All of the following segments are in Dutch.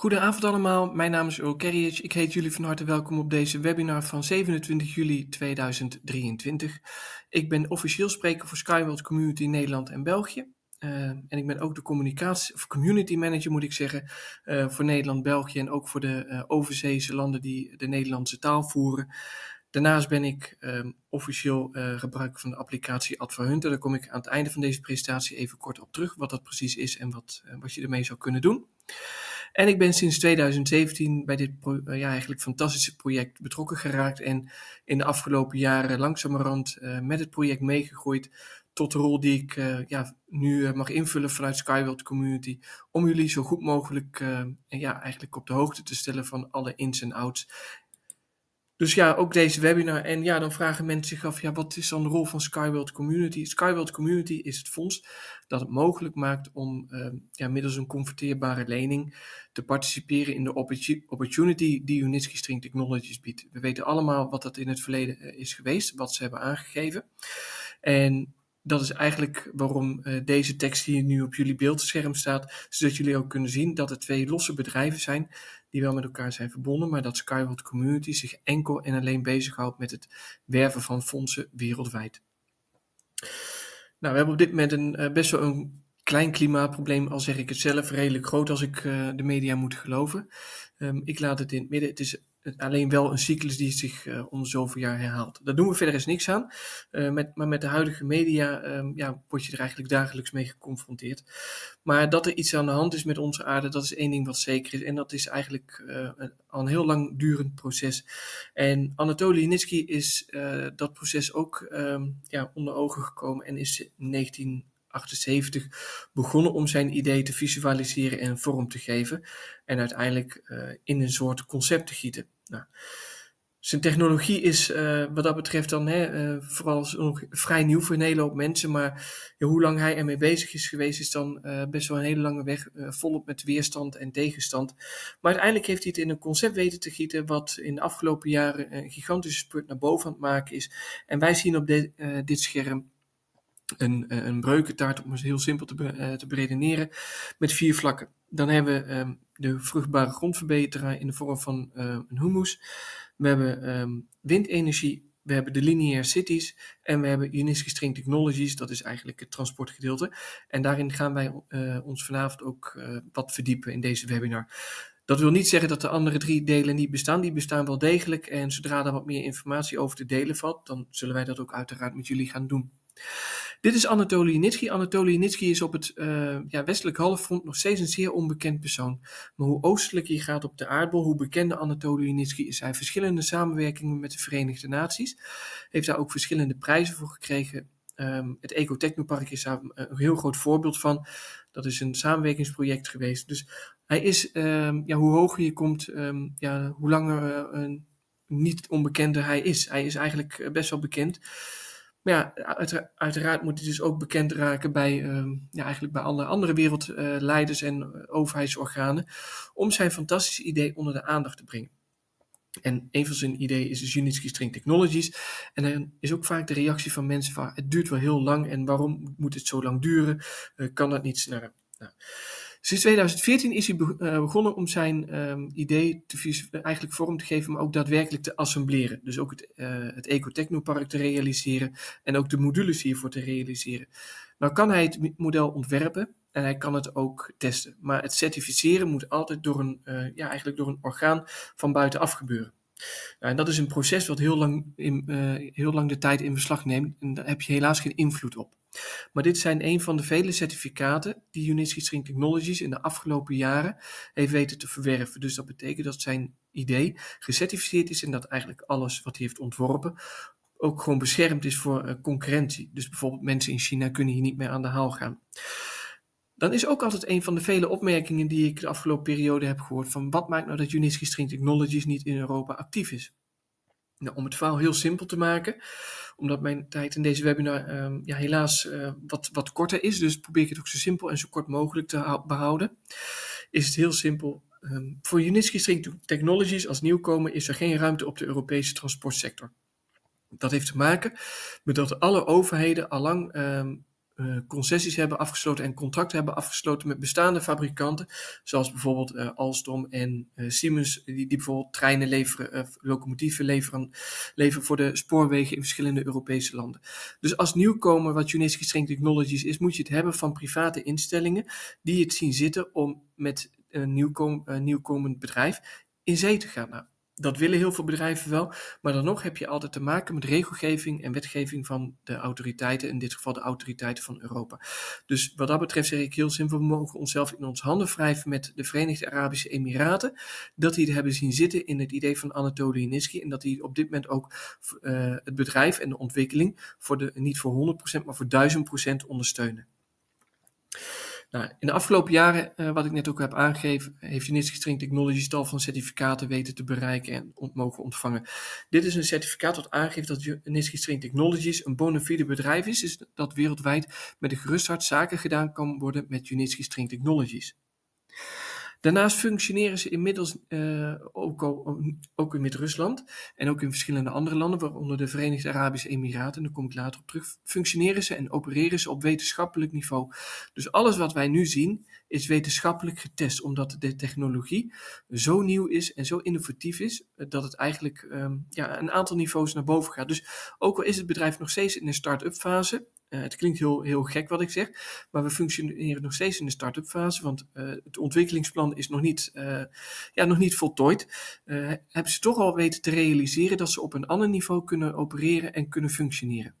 Goedenavond allemaal, mijn naam is Earl. Ik heet jullie van harte welkom op deze webinar van 27 juli 2023. Ik ben officieel spreker voor Skyworld Community Nederland en België. Uh, en ik ben ook de communicatie, of community manager moet ik zeggen, uh, voor Nederland, België en ook voor de uh, overzeese landen die de Nederlandse taal voeren. Daarnaast ben ik um, officieel gebruiker van de applicatie Advahunter. Daar kom ik aan het einde van deze presentatie even kort op terug, wat dat precies is en wat, wat je ermee zou kunnen doen. En ik ben sinds 2017 bij dit ja, eigenlijk fantastische project betrokken geraakt en in de afgelopen jaren langzamerhand uh, met het project meegegroeid tot de rol die ik uh, ja, nu mag invullen vanuit Skyworld Community om jullie zo goed mogelijk ja, eigenlijk op de hoogte te stellen van alle ins en outs dus ja, ook deze webinar. En ja, dan vragen mensen zich af, ja, wat is dan de rol van Skyworld Community? Skyweld Community is het fonds dat het mogelijk maakt om uh, ja, middels een converteerbare lening te participeren in de opportunity die Unitsky String Technologies biedt. We weten allemaal wat dat in het verleden uh, is geweest, wat ze hebben aangegeven. En dat is eigenlijk waarom uh, deze tekst hier nu op jullie beeldscherm staat, zodat jullie ook kunnen zien dat het twee losse bedrijven zijn die wel met elkaar zijn verbonden, maar dat Skyward Community zich enkel en alleen bezighoudt met het werven van fondsen wereldwijd. Nou, we hebben op dit moment een, uh, best wel een klein klimaatprobleem, al zeg ik het zelf, redelijk groot als ik uh, de media moet geloven. Um, ik laat het in het midden. Het is alleen wel een cyclus die zich uh, om zoveel jaar herhaalt. Daar doen we verder eens niks aan. Uh, met, maar met de huidige media um, ja, word je er eigenlijk dagelijks mee geconfronteerd. Maar dat er iets aan de hand is met onze aarde, dat is één ding wat zeker is. En dat is eigenlijk uh, al een heel lang durend proces. En Anatoly Nitsky is dat proces ook um, ja, onder ogen gekomen en is in 19 78 begonnen om zijn idee te visualiseren en vorm te geven en uiteindelijk uh, in een soort concept te gieten. Nou, zijn technologie is uh, wat dat betreft dan hè, uh, vooral nog vrij nieuw voor een hele hoop mensen, maar ja, hoe lang hij ermee bezig is geweest is dan best wel een hele lange weg, volop met weerstand en tegenstand. Maar uiteindelijk heeft hij het in een concept weten te gieten wat in de afgelopen jaren een gigantische spurt naar boven aan het maken is. En wij zien op dit scherm een, eh, een breukentaart, om het heel simpel te, uh, te beredeneren, met vier vlakken. Dan hebben we um, de vruchtbare grondverbeteraar in de vorm van uh, een humus. We hebben um, windenergie, we hebben de lineair cities en we hebben Unisky String Technologies, dat is eigenlijk het transportgedeelte. En daarin gaan wij ons vanavond ook wat verdiepen in deze webinar. Dat wil niet zeggen dat de andere drie delen niet bestaan. Die bestaan wel degelijk. En zodra er wat meer informatie over te delen valt, dan zullen wij dat ook uiteraard met jullie gaan doen. Dit is Anatoly Nitsky. Anatoly Nitsky is op het uh, ja, westelijk halfrond nog steeds een zeer onbekend persoon. Maar hoe oostelijk je gaat op de aardbol, hoe bekender Anatoly Nitsky is. Hij heeft verschillende samenwerkingen met de Verenigde Naties. Heeft daar ook verschillende prijzen voor gekregen. Um, het Ecotechnopark is daar een heel groot voorbeeld van. Dat is een samenwerkingsproject geweest. Dus hij is, um, ja, hoe hoger je komt, um, ja, hoe langer uh, niet onbekender hij is. Hij is eigenlijk eh, best wel bekend. Maar ja, uiteraard moet hij dus ook bekend raken bij, uh, ja, eigenlijk bij alle andere wereldleiders en uh, overheidsorganen, om zijn fantastische idee onder de aandacht te brengen. En een van zijn ideeën is dus Unitsky String Technologies. En dan is ook vaak de reactie van mensen van, het duurt wel heel lang en waarom moet het zo lang duren? Eh, kan dat niet sneller? Nou, Sinds 2014 is hij eh, begonnen om zijn um, idee te, eigenlijk vorm te geven, maar ook daadwerkelijk te assembleren. Dus ook het, uh, het Ecotechnopark te realiseren en ook de modules hiervoor te realiseren. Nou kan hij het model ontwerpen en hij kan het ook testen. Maar het certificeren moet altijd door een, ja, eigenlijk door een orgaan van buitenaf gebeuren. Nou, en dat is een proces wat heel lang, in, heel lang de tijd in beslag neemt en daar heb je helaas geen invloed op. Maar dit zijn een van de vele certificaten die Unitsky String Technologies in de afgelopen jaren heeft weten te verwerven. Dus dat betekent dat zijn idee gecertificeerd is en dat eigenlijk alles wat hij heeft ontworpen ook gewoon beschermd is voor uh, concurrentie. Dus bijvoorbeeld mensen in China kunnen hier niet meer aan de haal gaan. Dan is ook altijd een van de vele opmerkingen die ik de afgelopen periode heb gehoord van wat maakt nou dat Unitsky String Technologies niet in Europa actief is. Nou, om het verhaal heel simpel te maken, omdat mijn tijd in deze webinar um, ja, helaas uh, wat, wat korter is, dus probeer ik het ook zo simpel en zo kort mogelijk te behouden, is het heel simpel. Um, voor Unitsky String Technologies als nieuwkomer is er geen ruimte op de Europese transportsector. Dat heeft te maken met dat alle overheden allang um, uh, concessies hebben afgesloten en contracten hebben afgesloten met bestaande fabrikanten, zoals bijvoorbeeld uh, Alstom en uh, Siemens, die, die, bijvoorbeeld treinen leveren, locomotieven leveren, leveren voor de spoorwegen in verschillende Europese landen. Dus als nieuwkomer wat Unisky String Technologies is, moet je het hebben van private instellingen die het zien zitten om met een nieuwkom, nieuwkomend bedrijf in zee te gaan. Nou, dat willen heel veel bedrijven wel, maar dan nog heb je altijd te maken met regelgeving en wetgeving van de autoriteiten, in dit geval de autoriteiten van Europa. Dus wat dat betreft zeg ik heel simpel, we mogen onszelf in ons handen wrijven met de Verenigde Arabische Emiraten, dat die het hebben zien zitten in het idee van Anatoly Niski en dat die op dit moment ook uh, het bedrijf en de ontwikkeling voor de, niet voor 100%, maar voor 1000% ondersteunen. Nou, in de afgelopen jaren, uh, wat ik net ook heb aangegeven, heeft Unitsky String Technologies tal van certificaten weten te bereiken en mogen ontvangen. Dit is een certificaat dat aangeeft dat Unitsky String Technologies een bona fide bedrijf is, dat wereldwijd met een gerust hart zaken gedaan kan worden met Unitsky String Technologies. Daarnaast functioneren ze inmiddels uh, ook, ook in Rusland en ook in verschillende andere landen, waaronder de Verenigde Arabische Emiraten, daar kom ik later op terug, functioneren ze en opereren ze op wetenschappelijk niveau. Dus alles wat wij nu zien is wetenschappelijk getest, omdat de technologie zo nieuw is en zo innovatief is, eh, dat het eigenlijk um, ja, een aantal niveaus naar boven gaat. Dus ook al is het bedrijf nog steeds in een start-up fase, uh, het klinkt heel, heel gek wat ik zeg, maar we functioneren nog steeds in de start-up fase, want uh, het ontwikkelingsplan is nog niet, uh, ja, nog niet voltooid. hebben ze toch al weten te realiseren dat ze op een ander niveau kunnen opereren en kunnen functioneren.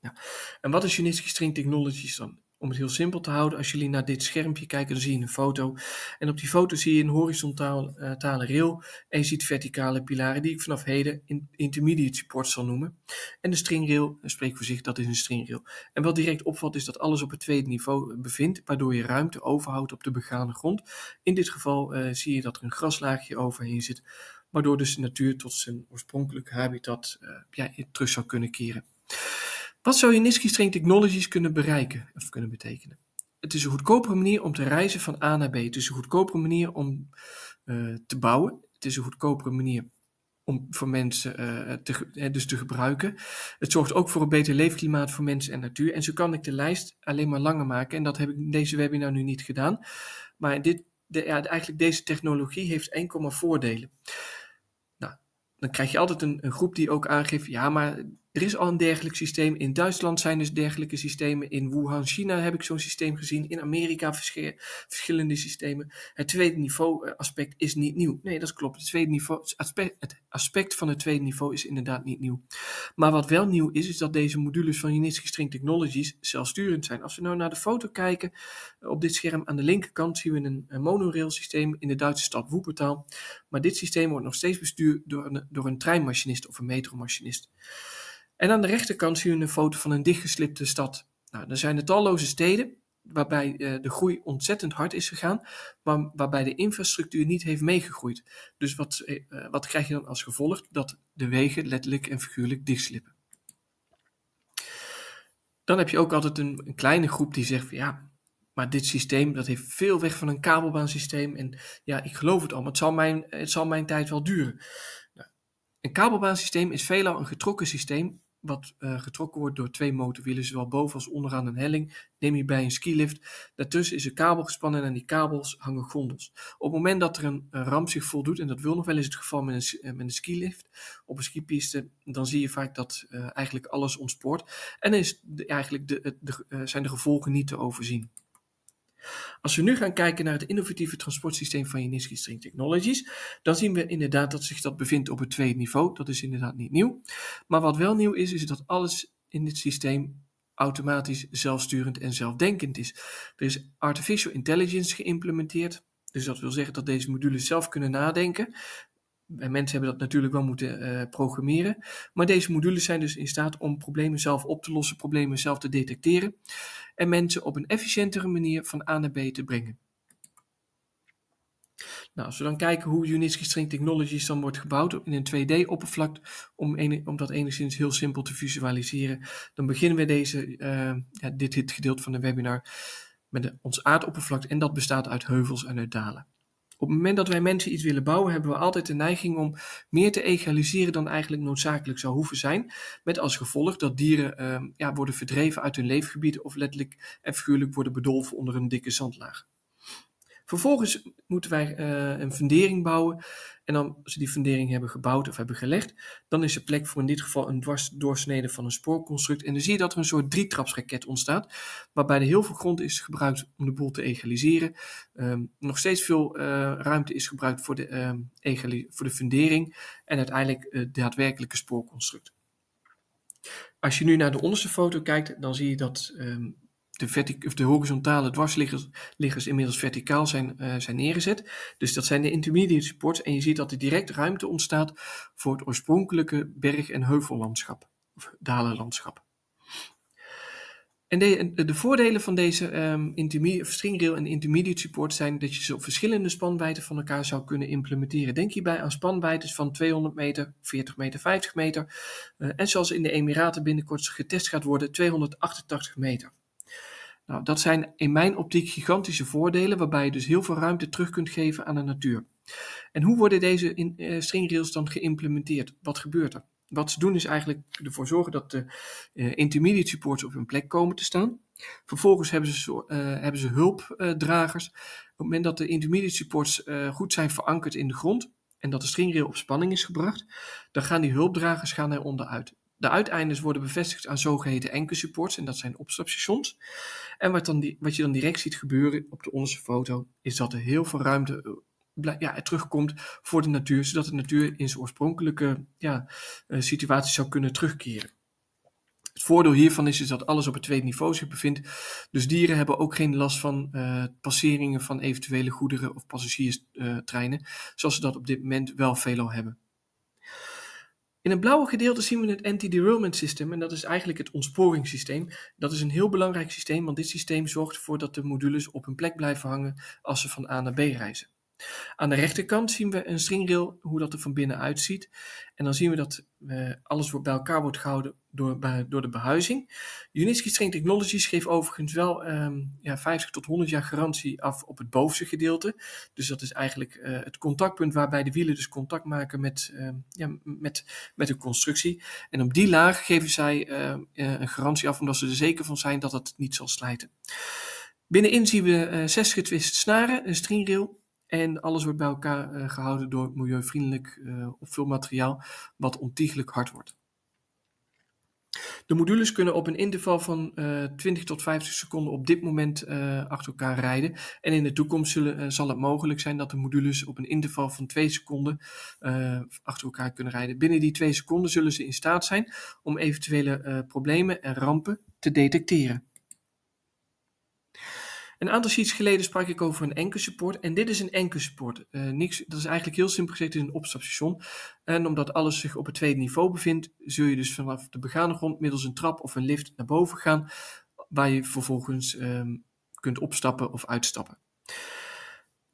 Ja. En wat is Unitsky String Technologies dan? Om het heel simpel te houden, als jullie naar dit schermpje kijken, dan zie je een foto. En op die foto zie je een horizontale uh, rail en je ziet verticale pilaren die ik vanaf heden in intermediate support zal noemen. En de stringrail, spreek voor zich, dat is een stringrail. En wat direct opvalt is dat alles op het tweede niveau bevindt, waardoor je ruimte overhoudt op de begane grond. In dit geval uh, zie je dat er een graslaagje overheen zit, waardoor dus de natuur tot zijn oorspronkelijke habitat terug zou kunnen keren. Wat zou je Nisky String Technologies kunnen bereiken of kunnen betekenen? Het is een goedkopere manier om te reizen van A naar B. Het is een goedkopere manier om uh, te bouwen. Het is een goedkopere manier om voor mensen uh, te, dus te gebruiken. Het zorgt ook voor een beter leefklimaat voor mensen en natuur. En zo kan ik de lijst alleen maar langer maken. En dat heb ik in deze webinar nu niet gedaan. Maar dit, de, ja, eigenlijk deze technologie heeft enkel voordelen. Nou, dan krijg je altijd een groep die ook aangeeft, ja, maar er is al een dergelijk systeem. In Duitsland zijn dus dergelijke systemen. In Wuhan, China heb ik zo'n systeem gezien. In Amerika verschillende systemen. Het tweede niveau eh, aspect is niet nieuw. Nee, dat klopt. Het, tweede niveau, aspect, van het tweede niveau is inderdaad niet nieuw. Maar wat wel nieuw is, is dat deze modules van Unitsky String Technologies zelfsturend zijn. Als we nou naar de foto kijken, eh, op dit scherm aan de linkerkant zien we een, monorail systeem in de Duitse stad Wuppertal. Maar dit systeem wordt nog steeds bestuurd door een, door een treinmachinist of een metromachinist. En aan de rechterkant zien we een foto van een dichtgeslipte stad. Nou, er zijn er talloze steden waarbij uh, de groei ontzettend hard is gegaan, maar waarbij de infrastructuur niet heeft meegegroeid. Dus wat, uh, wat krijg je dan als gevolg? Dat de wegen letterlijk en figuurlijk dichtslippen. Dan heb je ook altijd een, een kleine groep die zegt van ja, maar dit systeem dat heeft veel weg van een kabelbaansysteem en ja, ik geloof het al, maar het zal mijn, het zal mijn tijd wel duren. Nou, een kabelbaansysteem is veelal een getrokken systeem wat uh, getrokken wordt door twee motorwielen, zowel boven als onderaan een helling, neem je bij een skilift. Daartussen is een kabel gespannen en aan die kabels hangen gondels. Op het moment dat er een, ramp zich voldoet, en dat wil nog wel eens het geval met een, eh, met een skilift op een skipiste, dan zie je vaak dat uh, eigenlijk alles ontspoort. En is eigenlijk de, de, de, zijn de gevolgen niet te overzien. Als we nu gaan kijken naar het innovatieve transportsysteem van Uniski String Technologies, dan zien we inderdaad dat zich dat bevindt op het tweede niveau. Dat is inderdaad niet nieuw. Maar wat wel nieuw is, is dat alles in dit systeem automatisch zelfsturend en zelfdenkend is. Er is artificial intelligence geïmplementeerd. Dus dat wil zeggen dat deze modules zelf kunnen nadenken. En mensen hebben dat natuurlijk wel moeten uh, programmeren. Maar deze modules zijn dus in staat om problemen zelf op te lossen, problemen zelf te detecteren. En mensen op een efficiëntere manier van A naar B te brengen. Nou, als we dan kijken hoe Unitsky String Technologies dan wordt gebouwd in een 2D-oppervlak, om, om dat enigszins heel simpel te visualiseren, dan beginnen we deze, uh, ja, dit, dit gedeelte van de webinar met ons aardoppervlak en dat bestaat uit heuvels en uit dalen. Op het moment dat wij mensen iets willen bouwen, hebben we altijd de neiging om meer te egaliseren dan eigenlijk noodzakelijk zou hoeven zijn. Met als gevolg dat dieren ehm, ja, worden verdreven uit hun leefgebied of letterlijk en figuurlijk worden bedolven onder een dikke zandlaag. Vervolgens moeten wij uh, een fundering bouwen. En dan, als we die fundering hebben gebouwd of hebben gelegd, dan is er plek voor in dit geval een dwarsdoorsnede van een spoorconstruct. En dan zie je dat er een soort drietrapsraket ontstaat, waarbij er heel veel grond is gebruikt om de boel te egaliseren. Um, nog steeds veel uh, ruimte is gebruikt voor de, um, voor de fundering en uiteindelijk het uh, daadwerkelijke spoorconstruct. Als je nu naar de onderste foto kijkt, dan zie je dat um, de, of de horizontale dwarsliggers inmiddels verticaal zijn, uh, zijn neergezet. Dus dat zijn de intermediate supports. En je ziet dat er direct ruimte ontstaat voor het oorspronkelijke berg- en heuvellandschap. Of dalenlandschap. En de, de, voordelen van deze intermediate, stringrail en intermediate support zijn dat je ze op verschillende spanwijdten van elkaar zou kunnen implementeren. Denk hierbij aan spanwijdtes van 200 meter, 40 meter, 50 meter. Uh, en zoals in de Emiraten binnenkort getest gaat worden, 288 meter. Nou, dat zijn in mijn optiek gigantische voordelen, waarbij je dus heel veel ruimte terug kunt geven aan de natuur. En hoe worden deze in, uh, stringrails dan geïmplementeerd? Wat gebeurt er? Wat ze doen is eigenlijk ervoor zorgen dat de uh, intermediate supports op hun plek komen te staan. Vervolgens hebben ze, uh, hebben ze hulpdragers. op het moment dat de intermediate supports goed zijn verankerd in de grond en dat de stringrail op spanning is gebracht, dan gaan die hulpdragers gaan er onderuit. De uiteindes worden bevestigd aan zogeheten enkel supports en dat zijn opstapstations. En wat, dan die, wat je dan direct ziet gebeuren op de onderste foto, is dat er heel veel ruimte eh, ja, terugkomt voor de natuur, zodat de natuur in zijn oorspronkelijke ja, uh, situatie zou kunnen terugkeren. Het voordeel hiervan is, is dat alles op het tweede niveau zich bevindt. Dus dieren hebben ook geen last van uh, passeringen van eventuele goederen of passagierstreinen, zoals ze dat op dit moment wel veelal hebben. In het blauwe gedeelte zien we het anti-derailment system en dat is eigenlijk het ontsporingssysteem. Dat is een heel belangrijk systeem, want dit systeem zorgt ervoor dat de modules op hun plek blijven hangen als ze van A naar B reizen. Aan de rechterkant zien we een stringrail, hoe dat er van binnen uitziet. En dan zien we dat uh, alles bij elkaar wordt gehouden door, door de behuizing. Unitsky String Technologies geeft overigens wel um, ja, 50 tot 100 jaar garantie af op het bovenste gedeelte. Dus dat is eigenlijk uh, het contactpunt waarbij de wielen dus contact maken met, uh, ja, met, met de constructie. En op die laag geven zij ehm, een garantie af omdat ze er zeker van zijn dat het niet zal slijten. Binnenin zien we zes getwiste snaren, een stringrail en alles wordt bij elkaar uh, gehouden door milieuvriendelijk uh, opvulmateriaal, wat ontiegelijk hard wordt. De modules kunnen op een interval van uh, eh, 20 tot 50 seconden op dit moment achter elkaar rijden. En in de toekomst zullen, zal het mogelijk zijn dat de modules op een interval van 2 seconden achter elkaar kunnen rijden. Binnen die 2 seconden zullen ze in staat zijn om eventuele problemen en rampen te detecteren. Een aantal sheets geleden sprak ik over een enkel support en dit is een enkel support. Uh, niks, dat is eigenlijk heel simpel gezegd een opstapstation. En omdat alles zich op het tweede niveau bevindt, zul je dus vanaf de begane grond middels een trap of een lift naar boven gaan, waar je vervolgens um, kunt opstappen of uitstappen.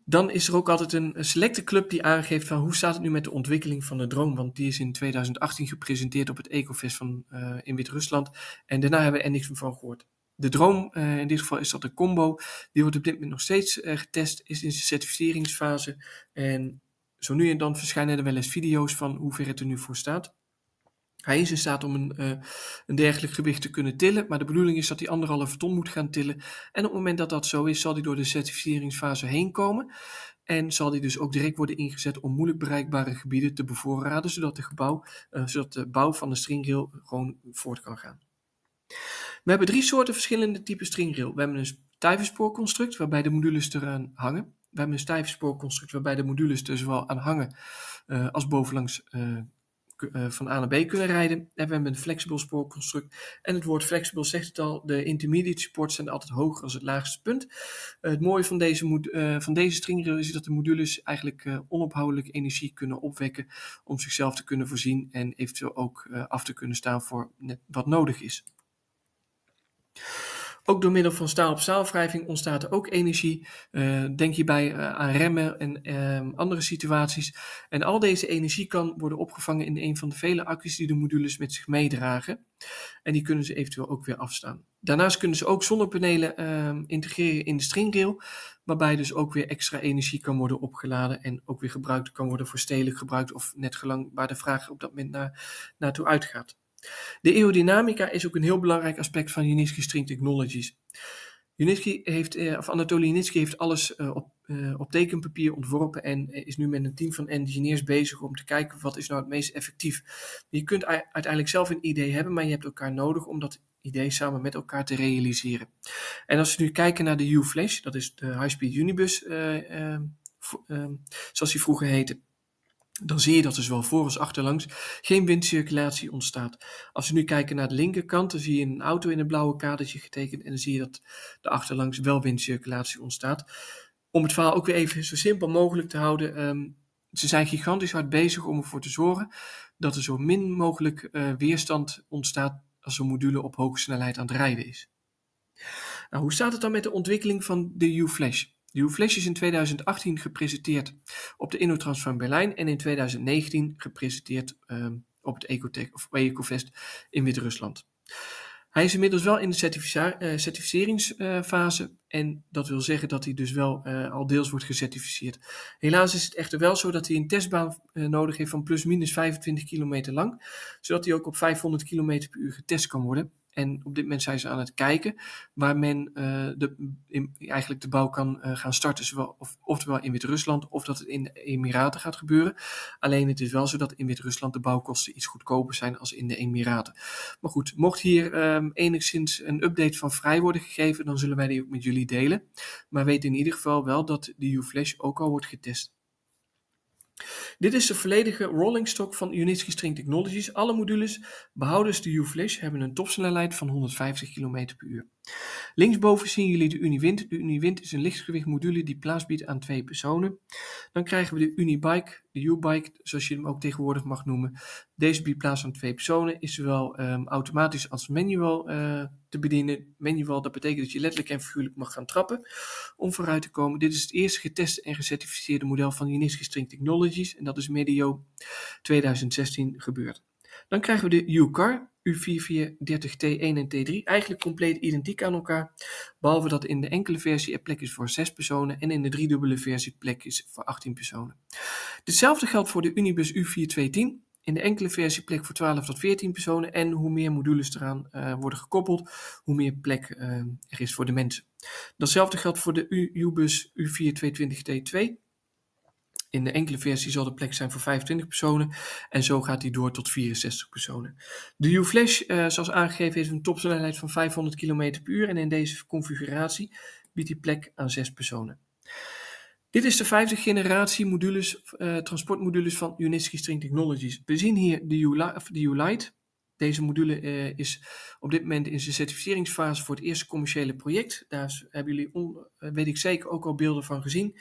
Dan is er ook altijd een selecte club die aangeeft van hoe staat het nu met de ontwikkeling van de drone. Want die is in 2018 gepresenteerd op het Ecofest van, uh, in Wit-Rusland. En daarna hebben we er niks meer van gehoord. De droom, uh, in dit geval is dat een combo, die wordt op dit moment nog steeds uh, getest, is in zijn certificeringsfase. En zo nu en dan verschijnen er wel eens video's van hoe ver het er nu voor staat. Hij is in staat om een, uh, een dergelijk gewicht te kunnen tillen, maar de bedoeling is dat hij anderhalve ton moet gaan tillen. En op het moment dat dat zo is, zal hij door de certificeringsfase heen komen. En zal die dus ook direct worden ingezet om moeilijk bereikbare gebieden te bevoorraden, zodat de, gebouw, zodat de bouw van de stringrail gewoon voort kan gaan. We hebben drie soorten verschillende typen stringrail. We hebben een stijvenspoorconstruct waarbij de modules eraan hangen. We hebben een stijvenspoorconstruct waarbij de modules er zowel aan hangen uh, als bovenlangs uh, uh, van A naar B kunnen rijden. En we hebben een flexibel spoorconstruct. En het woord flexibel zegt het al, de intermediate supports zijn altijd hoger als het laagste punt. het mooie van deze, van deze stringrail is dat de modules eigenlijk onophoudelijk energie kunnen opwekken om zichzelf te kunnen voorzien en eventueel ook af te kunnen staan voor net wat nodig is. Ook door middel van staal-op-staalwrijving ontstaat er ook energie. Uh, denk hierbij uh, aan remmen en uh, andere situaties. En al deze energie kan worden opgevangen in een van de vele accu's die de modules met zich meedragen. En die kunnen ze eventueel ook weer afstaan. Daarnaast kunnen ze ook zonnepanelen ehm, integreren in de stringrail. waarbij dus ook weer extra energie kan worden opgeladen en ook weer gebruikt kan worden voor stedelijk gebruik of net gelang waar de vraag op dat moment naar, naartoe uitgaat. De aerodynamica is ook een heel belangrijk aspect van Unitsky String Technologies. Unitsky heeft, eh, of Anatoly Unitsky heeft alles uh, op, uh, op tekenpapier ontworpen en is nu met een team van engineers bezig om te kijken wat is nou het meest effectief. Je kunt uiteindelijk zelf een idee hebben, maar je hebt elkaar nodig om dat idee samen met elkaar te realiseren. En als we nu kijken naar de U-Flash, dat is de High Speed Unibus, zoals die vroeger heette, dan zie je dat er zowel voor als achterlangs geen windcirculatie ontstaat. Als we nu kijken naar de linkerkant, dan zie je een auto in een blauwe kadertje getekend en dan zie je dat er achterlangs wel windcirculatie ontstaat. Om het verhaal ook weer even zo simpel mogelijk te houden, um, ze zijn gigantisch hard bezig om ervoor te zorgen dat er zo min mogelijk uh, weerstand ontstaat als zo'n module op hoge snelheid aan het rijden is. Nou, hoe staat het dan met de ontwikkeling van de U-Flash? De U-Flash is in 2018 gepresenteerd op de InnoTrans van Berlijn en in 2019 gepresenteerd um, op het Ecotech of Ecofest in Wit-Rusland. Hij is inmiddels wel in de uh, certificeringsfase en dat wil zeggen dat hij dus wel uh, al deels wordt gecertificeerd. Helaas is het echter wel zo dat hij een testbaan uh, nodig heeft van plus minus 25 kilometer lang, zodat hij ook op 500 km per uur getest kan worden. En op dit moment zijn ze aan het kijken waar men uh, de, eigenlijk de bouw kan uh, gaan starten. Zowel, of, oftewel in Wit-Rusland of dat het in de Emiraten gaat gebeuren. Alleen het is wel zo dat in Wit-Rusland de bouwkosten iets goedkoper zijn als in de Emiraten. Maar goed, mocht hier um, enigszins een update van vrij worden gegeven, dan zullen wij die ook met jullie delen. Maar weet in ieder geval wel dat de U-Flash ook al wordt getest. Dit is de volledige rolling stock van Unitsky String Technologies. Alle modules, behoudens de U-Flash, hebben een topsnelheid van 150 km per uur. Linksboven zien jullie de Uniwind. De Uniwind is een lichtgewicht module die plaats biedt aan twee personen. Dan krijgen we de Unibike, de U-Bike, zoals je hem ook tegenwoordig mag noemen. Deze biedt plaats aan twee personen, is zowel um, automatisch als manual uh, te bedienen. Manual, dat betekent dat je letterlijk en figuurlijk mag gaan trappen om vooruit te komen. Dit is het eerste geteste en gecertificeerde model van Unitsky String Technologies en dat is medio 2016 gebeurd. Dan krijgen we de U-Car. U4430T1 en T3 eigenlijk compleet identiek aan elkaar, behalve dat in de enkele versie er plek is voor 6 personen en in de driedubbele versie plek is voor 18 personen. Hetzelfde geldt voor de Unibus U4210. In de enkele versie plek voor 12 tot 14 personen en hoe meer modules eraan uh, worden gekoppeld, hoe meer plek uh, er is voor de mensen. Datzelfde geldt voor de U-bus U4220T2. In de enkele versie zal de plek zijn voor 25 personen en zo gaat die door tot 64 personen. De U-Flash, uh, zoals aangegeven, heeft een topsnelheid van 500 km per uur en in deze configuratie biedt die plek aan 6 personen. Dit is de vijfde generatie modules, uh, transportmodules van Unitsky String Technologies. We zien hier de U-Lite. Deze module uh, is op dit moment in zijn certificeringsfase voor het eerste commerciële project. Daar hebben jullie, weet ik zeker, ook al beelden van gezien.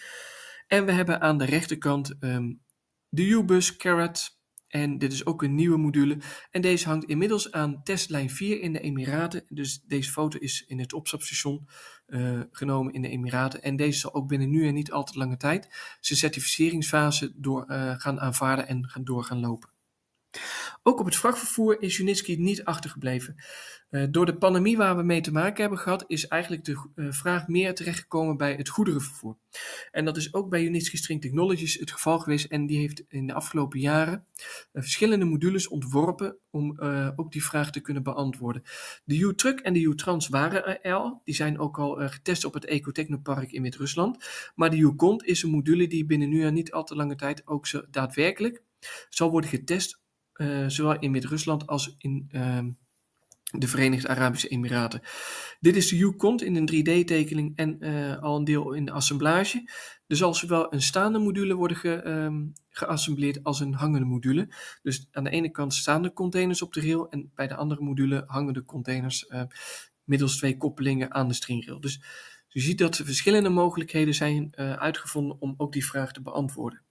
En we hebben aan de rechterkant um, de U-bus Carrot. En dit is ook een nieuwe module. En deze hangt inmiddels aan testlijn 4 in de Emiraten. Dus deze foto is in het opstapstation uh, genomen in de Emiraten. En deze zal ook binnen nu en niet al te lange tijd zijn certificeringsfase door, uh, gaan aanvaarden en gaan door gaan lopen. Ook op het vrachtvervoer is Unitsky niet achtergebleven. Uh, door de pandemie waar we mee te maken hebben gehad, is eigenlijk de uh, vraag meer terechtgekomen bij het goederenvervoer. En dat is ook bij Unitsky String Technologies het geval geweest. En die heeft in de afgelopen jaren uh, verschillende modules ontworpen om ook die vraag te kunnen beantwoorden. De U-Truck en de U-Trans waren er al. Die zijn ook al getest op het Ecotechnopark in Wit-Rusland. Maar de U-Cont is een module die binnen nu en niet al te lange tijd ook daadwerkelijk zal worden getest uh, zowel in Wit-Rusland als in uh, de Verenigde Arabische Emiraten. Dit is de U-Cont in een 3D-tekening en uh, al een deel in de assemblage. Er zal zowel een staande module worden ge, um, geassembleerd als een hangende module. Dus aan de ene kant staan de containers op de rail en bij de andere module hangen de containers uh, middels twee koppelingen aan de stringrail. Dus je ziet dat er verschillende mogelijkheden zijn uitgevonden om ook die vraag te beantwoorden.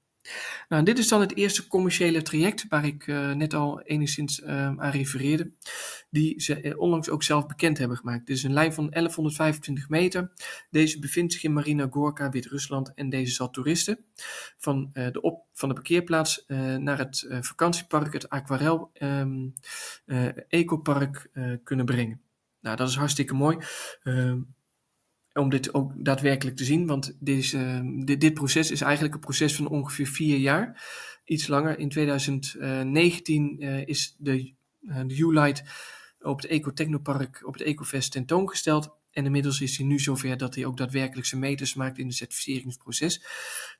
Nou, dit is dan het eerste commerciële traject waar ik uh, net al enigszins uh, aan refereerde, die ze uh, onlangs ook zelf bekend hebben gemaakt. Dit is een lijn van 1125 meter. Deze bevindt zich in Marina Gorka, Wit-Rusland en deze zal toeristen van, de, op, van de parkeerplaats naar het vakantiepark, het Aquarel um, Ecopark kunnen brengen. Nou, dat is hartstikke mooi. Om dit ook daadwerkelijk te zien, want dit, is, dit, dit, proces is eigenlijk een proces van ongeveer vier jaar, iets langer. In 2019 is de, de U-Light op het Ecotechnopark op het Ecofest tentoongesteld. En inmiddels is hij nu zover dat hij ook daadwerkelijk zijn meters maakt in het certificeringsproces.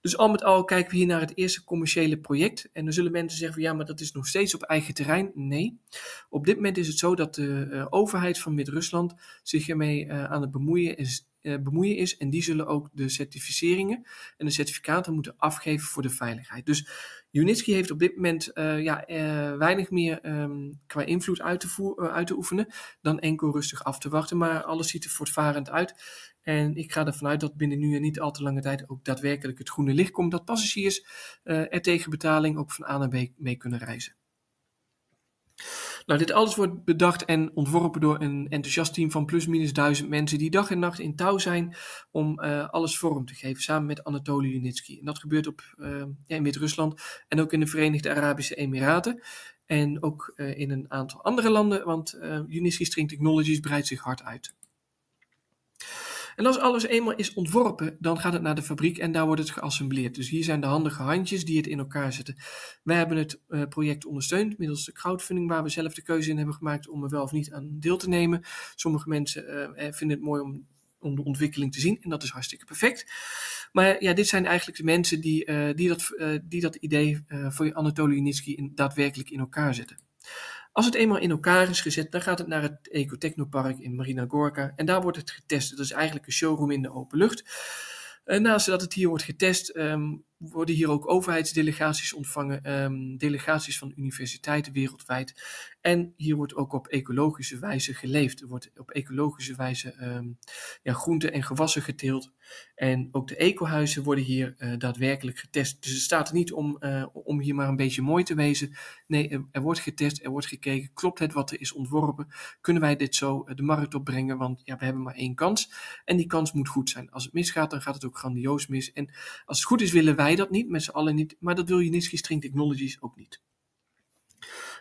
Dus al met al kijken we hier naar het eerste commerciële project. En dan zullen mensen zeggen van ja, maar dat is nog steeds op eigen terrein. Nee. Op dit moment is het zo dat de uh, overheid van Mid-Rusland zich ermee uh, aan het bemoeien is, uh, bemoeien is. En die zullen ook de certificeringen en de certificaten moeten afgeven voor de veiligheid. Dus Unitsky heeft op dit moment uh, ja, uh, weinig meer um, qua invloed uit te, voer, uit te oefenen dan enkel rustig af te wachten. Maar alles ziet er voortvarend uit. En ik ga ervan uit dat binnen nu en niet al te lange tijd ook daadwerkelijk het groene licht komt. Dat passagiers er tegen betaling ook van A naar B mee kunnen reizen. Nou, dit alles wordt bedacht en ontworpen door een enthousiast team van plusminus duizend mensen die dag en nacht in touw zijn om uh, alles vorm te geven, samen met Anatoly Unitsky. En dat gebeurt op, uh, in Wit-Rusland en ook in de Verenigde Arabische Emiraten. En ook uh, in een aantal andere landen, want Unitsky String Technologies breidt zich hard uit. En als alles eenmaal is ontworpen, dan gaat het naar de fabriek en daar wordt het geassembleerd. Dus hier zijn de handige handjes die het in elkaar zetten. Wij hebben het uh, project ondersteund middels de crowdfunding, waar we zelf de keuze in hebben gemaakt om er wel of niet aan deel te nemen. Sommige mensen uh, vinden het mooi om, om de ontwikkeling te zien en dat is hartstikke perfect. Maar ja, dit zijn eigenlijk de mensen die, die, dat, die dat idee voor Anatoly Unitsky in, daadwerkelijk in elkaar zetten. Als het eenmaal in elkaar is gezet, dan gaat het naar het Ecotechnopark in Marina Gorka en daar wordt het getest. Dat is eigenlijk een showroom in de open lucht. En naast dat het hier wordt getest, um, worden hier ook overheidsdelegaties ontvangen, um, delegaties van universiteiten wereldwijd. En hier wordt ook op ecologische wijze geleefd. Er wordt op ecologische wijze um, ja, groenten en gewassen geteeld. En ook de ecohuizen worden hier uh, daadwerkelijk getest. Dus het staat niet om, uh, om hier maar een beetje mooi te wezen. Nee, er, er, wordt getest, er wordt gekeken. Klopt het wat er is ontworpen? Kunnen wij dit zo de markt opbrengen? Want ja, we hebben maar één kans. En die kans moet goed zijn. Als het misgaat, dan gaat het ook grandioos mis. En als het goed is, willen wij dat niet, met z'n allen niet. Maar dat wil Unitsky String Technologies ook niet.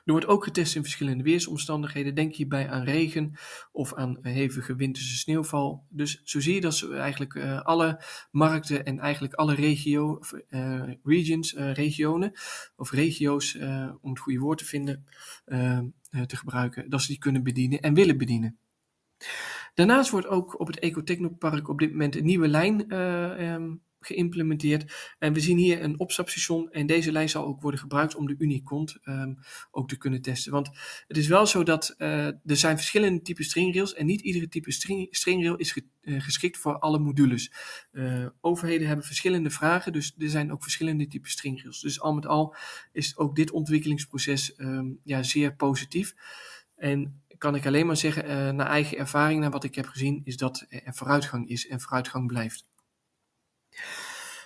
Er wordt ook getest in verschillende weersomstandigheden. Denk hierbij aan regen of aan hevige winterse sneeuwval. Dus zo zie je dat ze eigenlijk uh, alle markten en eigenlijk alle regio, uh, regions, uh, regionen of regio's, om het goede woord te vinden, te gebruiken, dat ze die kunnen bedienen en willen bedienen. Daarnaast wordt ook op het Ecotechnopark op dit moment een nieuwe lijn um, geïmplementeerd. En we zien hier een opstapstation en deze lijn zal ook worden gebruikt om de Unicont um, ook te kunnen testen. Want het is wel zo dat uh, er zijn verschillende typen stringrails en niet iedere type string, stringrail is ge, uh, geschikt voor alle modules. Uh, overheden hebben verschillende vragen, dus er zijn ook verschillende typen stringrails. Dus al met al is ook dit ontwikkelingsproces um, ja, zeer positief. En kan ik alleen maar zeggen, naar eigen ervaring, naar wat ik heb gezien, is dat er vooruitgang is en vooruitgang blijft.